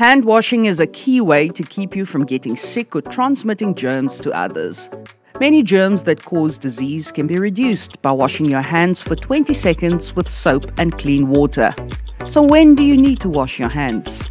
Hand washing is a key way to keep you from getting sick or transmitting germs to others. Many germs that cause disease can be reduced by washing your hands for 20 seconds with soap and clean water. So, when do you need to wash your hands?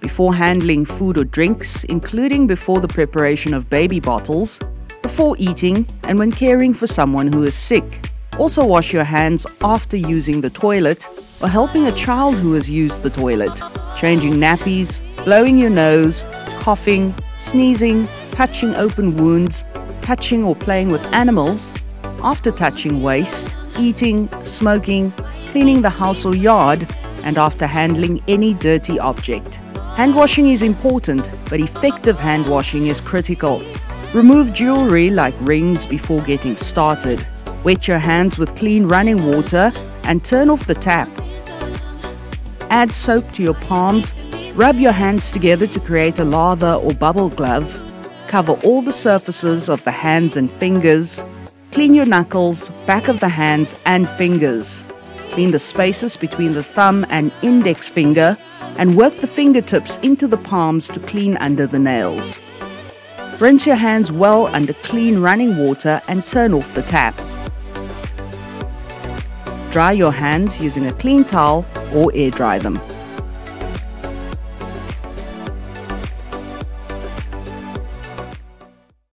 Before handling food or drinks, including before the preparation of baby bottles, before eating, and when caring for someone who is sick. Also, wash your hands after using the toilet or helping a child who has used the toilet, changing nappies, blowing your nose, coughing, sneezing, touching open wounds, touching or playing with animals, after touching waste, eating, smoking, cleaning the house or yard, and after handling any dirty object. Hand washing is important, but effective hand washing is critical. Remove jewelry like rings before getting started. Wet your hands with clean running water and turn off the tap. Add soap to your palms. Rub your hands together to create a lather or bubble glove. Cover all the surfaces of the hands and fingers. Clean your knuckles, back of the hands and fingers. Clean the spaces between the thumb and index finger and work the fingertips into the palms to clean under the nails. Rinse your hands well under clean running water and turn off the tap. Dry your hands using a clean towel or air dry them.